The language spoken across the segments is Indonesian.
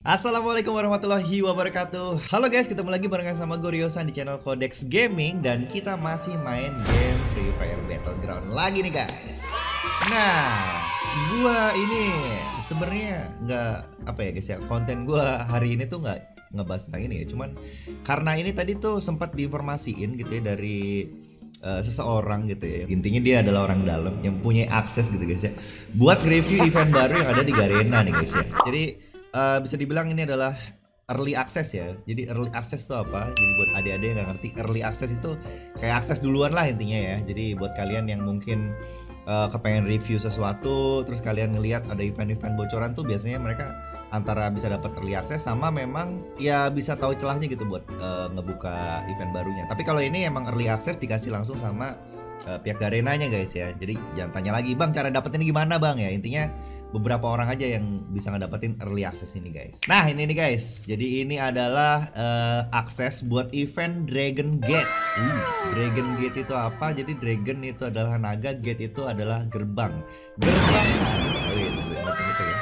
Assalamualaikum warahmatullahi wabarakatuh. Halo guys, ketemu lagi barengan sama gue Riosan di channel Codex Gaming Dan kita masih main game Free Fire Battleground lagi nih guys. Nah, gue ini sebenarnya nggak apa ya guys ya Konten gue hari ini tuh nggak ngebahas tentang ini ya. Cuman karena ini tadi tuh sempat diinformasiin gitu ya dari uh, seseorang gitu ya. Intinya dia adalah orang dalam yang punya akses gitu guys ya. Buat review event baru yang ada di Garena nih guys ya. Jadi uh, bisa dibilang ini adalah early access ya. Jadi early access itu apa? Jadi buat adik-adik yang gak ngerti early access itu kayak akses duluan lah intinya ya. Jadi buat kalian yang mungkin uh, kepengen review sesuatu, terus kalian ngelihat ada event-event bocoran tuh biasanya mereka antara bisa dapat early access sama memang ya bisa tahu celahnya gitu buat uh, ngebuka event barunya. Tapi kalau ini emang early access dikasih langsung sama uh, pihak Garenanya guys ya. Jadi jangan tanya lagi, "Bang, cara dapetin gimana, Bang?" ya. Intinya beberapa orang aja yang bisa ngedapetin early access ini guys. Nah ini nih guys, jadi ini adalah uh, akses buat event Dragon Gate. Uh, Dragon Gate itu apa? Jadi Dragon itu adalah naga, Gate itu adalah gerbang. Gerbang. ya.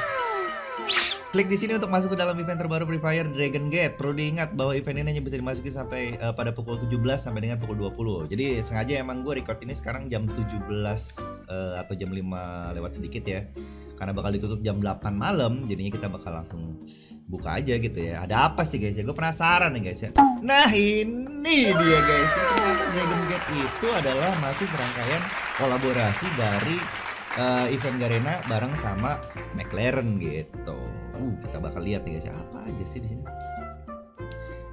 Klik di sini untuk masuk ke dalam event terbaru Free Fire Dragon Gate. Perlu diingat bahwa event ini hanya bisa dimasuki sampai uh, pada pukul 17 sampai dengan pukul 20. Jadi sengaja emang gue record ini sekarang jam 17 uh, eh, atau jam 5 lewat sedikit ya karena bakal ditutup jam 8 malam jadinya kita bakal langsung buka aja gitu ya. Ada apa sih guys? Ya gue penasaran nih guys ya. Nah ini dia guys. Ternyata Dragon Gate itu adalah masih serangkaian kolaborasi dari uh, event Garena bareng sama McLaren gitu. Uh kita bakal lihat nih guys ya. Apa aja sih di sini?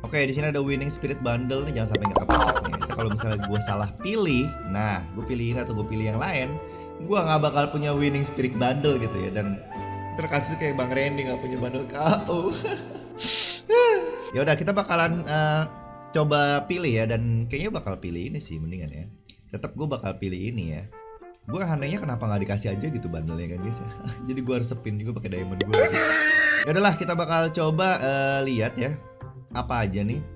Oke, di sini ada winning spirit bundle nih, jangan sampai nggak kepecah nih. Kalau misalnya gue salah pilih, nah gue pilih ini atau gue pilih yang lain, gue nggak bakal punya winning spirit bundle gitu ya. Dan terkasih kayak bang Randy nggak punya bundle KO ya udah kita bakalan uh, coba pilih ya. Dan kayaknya bakal pilih ini sih mendingan ya. Tetap gue bakal pilih ini ya. Gue anehnya kenapa nggak dikasih aja gitu bundle-nya kan guys? Jadi gue harus sepin juga pakai diamond gue ya udahlah kita bakal coba uh, lihat ya. Apa aja nih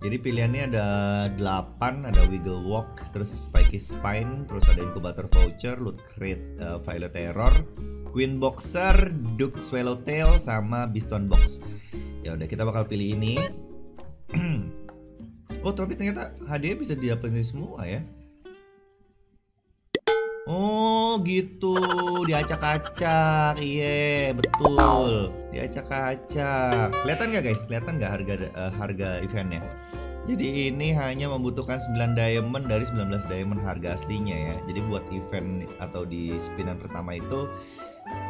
jadi pilihannya ada 8, ada Wiggle Walk, terus Spiky Spine, terus ada Incubator Voucher, Loot Crate, uh, Violet Terror, Queen Boxer, Duke Swallowtail, sama Biston Box. Ya udah kita bakal pilih ini. oh tapi ternyata hadiah bisa didapetin semua ya. Oh gitu, diacak-acak, iya betul, diacak-acak. Kelihatan nggak guys? Kelihatan nggak harga uh, harga eventnya? Jadi ini hanya membutuhkan 9 diamond dari 19 diamond harga aslinya ya. Jadi buat event atau di spinan pertama itu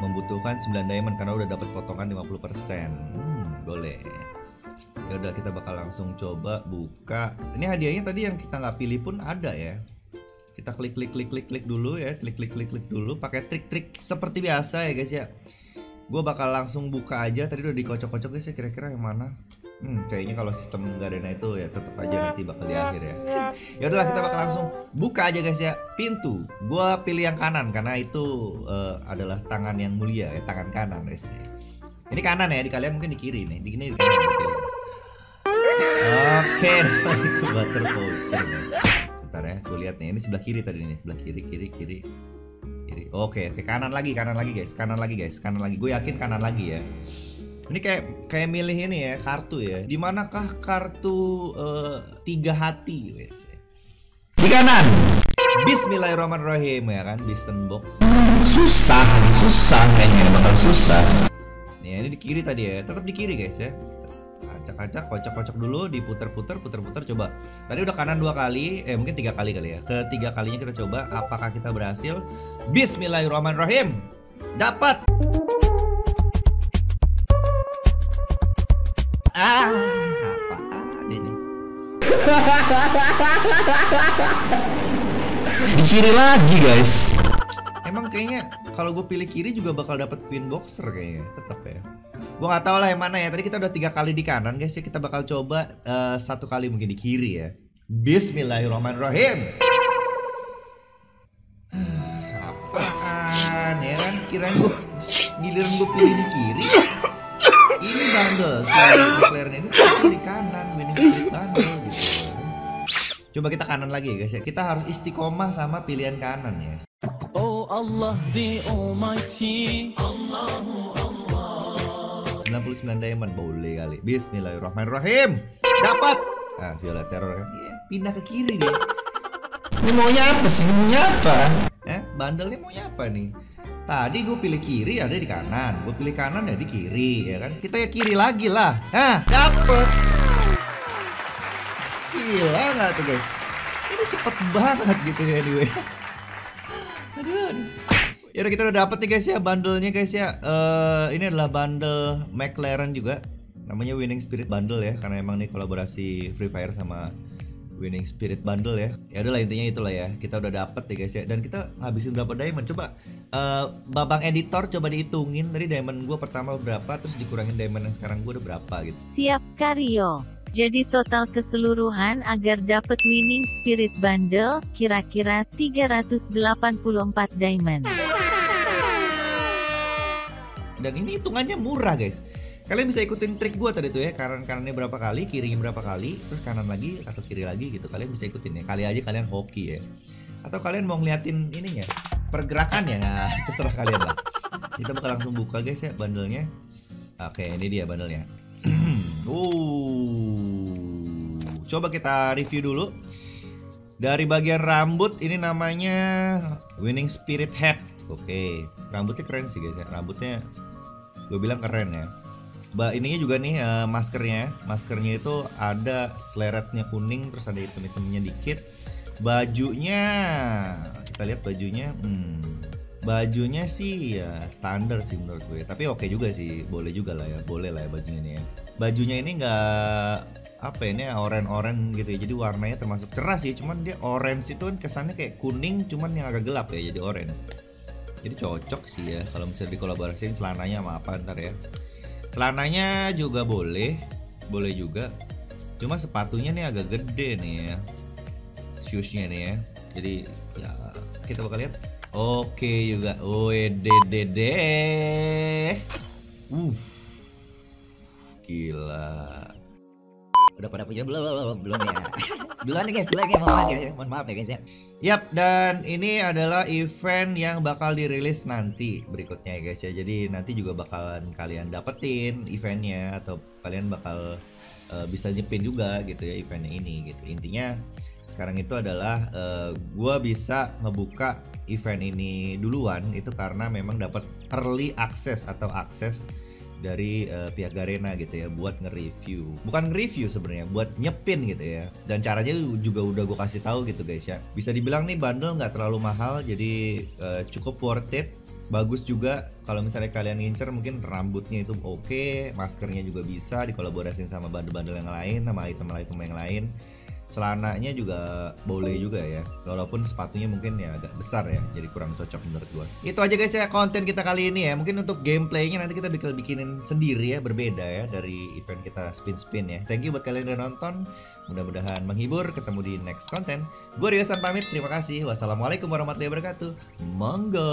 membutuhkan 9 diamond karena udah dapat potongan 50%. Hmm, boleh. Ya udah kita bakal langsung coba buka. Ini hadiahnya tadi yang kita nggak pilih pun ada ya kita klik klik klik klik klik dulu ya. Klik klik klik klik dulu. Pakai trik-trik seperti biasa ya guys ya. Gue bakal langsung buka aja. Tadi udah dikocok-kocok guys ya kira-kira yang mana? Hmm kayaknya kalau sistem Garena itu ya tetap aja nanti bakal di akhir ya. Ya udahlah kita bakal langsung buka aja guys ya. Pintu. Gue pilih yang kanan karena itu uh, adalah tangan yang mulia ya tangan kanan guys ya. Ini kanan ya di kalian mungkin di kiri nih. Di ini di kanan oke okay, butter voucher Bentar ya, gue lihat nih. Ini sebelah kiri tadi nih, sebelah kiri, kiri, kiri, kiri. Oke, oke, kanan lagi, kanan lagi guys, kanan lagi guys, kanan lagi. Gue yakin kanan lagi ya. Ini kayak kayak milih ini ya kartu ya. Di manakah kartu uh, tiga hati guys? Di kanan. Bismillahirrahmanirrahim ya kan, Bisten box. Susah, susah kayaknya bakal susah. Nih ini di kiri tadi ya, tetap di kiri guys ya acak-acak kocok-kocok dulu diputer-puter puter-puter coba. Tadi udah kanan dua kali eh mungkin tiga kali kali ya. Ketiga kalinya kita coba apakah kita berhasil? Bismillahirrahmanirrahim. Dapat. Ah apa ini? Di kiri lagi guys. Emang kayaknya kalau gue pilih kiri juga bakal dapat queen boxer kayaknya tetap ya Gue gak tau lah yang mana ya. Tadi kita udah tiga kali di kanan guys ya. Kita bakal coba uh, satu kali mungkin di kiri ya. Bismillahirrahmanirrahim. Apaan ya kan? Kirain gue giliran gue pilih di kiri. Ini bundle si McLaren ini di kanan, winning street bundle gitu. Coba kita kanan lagi ya guys ya. Kita harus istiqomah sama pilihan kanan ya. Oh Allah the Almighty. Allahu 99 diamond boleh kali. Bismillahirrahmanirrahim. Dapat. Ah, violet terror kan. Iya, pindah ke kiri dia. Ini maunya apa sih? Ini maunya apa? Eh, bandelnya maunya apa nih? Tadi gue pilih kiri ada di kanan, gue pilih kanan ya di kiri, ya kan? Kita ya kiri lagi lah. Hah, dapet. Gila nggak tuh guys? Ini cepet banget gitu ya anyway. Aduh. Ya udah kita udah dapet nih guys ya bandelnya guys ya. Uh, ini adalah bundle McLaren juga. Namanya Winning Spirit Bundle ya karena emang nih kolaborasi Free Fire sama Winning Spirit Bundle ya. Ya udahlah intinya itulah ya. Kita udah dapet ya guys ya. Dan kita ngabisin berapa diamond? Coba uh, babang editor coba dihitungin tadi diamond gue pertama berapa terus dikurangin diamond yang sekarang gue udah berapa gitu. Siap Karyo. Jadi total keseluruhan agar dapat winning spirit bundle, kira-kira 384 diamond. Dan ini hitungannya murah guys. Kalian bisa ikutin trik gua tadi tuh ya, kanan kanannya berapa kali, kirinya berapa kali, terus kanan lagi atau kiri lagi gitu. Kalian bisa ikutin ya. Kali aja kalian hoki ya. Atau kalian mau ngeliatin ininya, pergerakan ya, nah, terserah kalian lah. Kita bakal langsung buka guys ya bandelnya. Oke, ini dia bandelnya. uh, coba kita review dulu. Dari bagian rambut ini namanya Winning Spirit Head. Oke, rambutnya keren sih guys ya. Rambutnya gue bilang keren ya. Ba ininya juga nih uh, maskernya. Maskernya itu ada seleretnya kuning terus ada hitam-hitamnya dikit. Bajunya kita lihat bajunya. Hmm, bajunya sih ya standar sih menurut gue tapi oke juga sih boleh juga lah ya boleh lah ya bajunya ini ya bajunya ini nggak apa ini oren-oren gitu ya jadi warnanya termasuk cerah sih cuman dia orange itu kan kesannya kayak kuning cuman yang agak gelap ya jadi orange jadi cocok sih ya kalau misalnya dikolaborasiin celananya sama apa ntar ya celananya juga boleh boleh juga cuma sepatunya nih agak gede nih ya shoesnya nih ya jadi ya kita bakal lihat Oke juga. Wededede. Uh. Gila. Udah pada punya belum? Belum ya. Duluan nih guys, duluan ya. Mohon maaf ya. Mohon maaf ya guys ya. Yap, dan ini adalah event yang bakal dirilis nanti berikutnya ya guys ya. Jadi nanti juga bakalan kalian dapetin eventnya atau kalian bakal uh, bisa nyepin juga gitu ya eventnya ini gitu. Intinya sekarang itu adalah uh, gue bisa ngebuka event ini duluan itu karena memang dapat early access atau akses dari uh, pihak Garena gitu ya buat nge-review. Bukan nge-review sebenarnya, buat nyepin gitu ya. Dan caranya juga udah gue kasih tahu gitu guys ya. Bisa dibilang nih bundle nggak terlalu mahal jadi uh, cukup worth it. Bagus juga kalau misalnya kalian ngincer mungkin rambutnya itu oke, okay, maskernya juga bisa dikolaborasiin sama bundle-bundle yang lain, sama item-item yang lain celananya juga boleh juga ya. Walaupun sepatunya mungkin ya agak besar ya jadi kurang cocok menurut gua. Itu aja guys ya konten kita kali ini ya. Mungkin untuk gameplaynya nanti kita bakal bikinin sendiri ya berbeda ya dari event kita spin-spin ya. Thank you buat kalian yang udah nonton. Mudah-mudahan menghibur ketemu di next konten. Gua Riosan pamit terima kasih. Wassalamualaikum warahmatullahi wabarakatuh. Monggo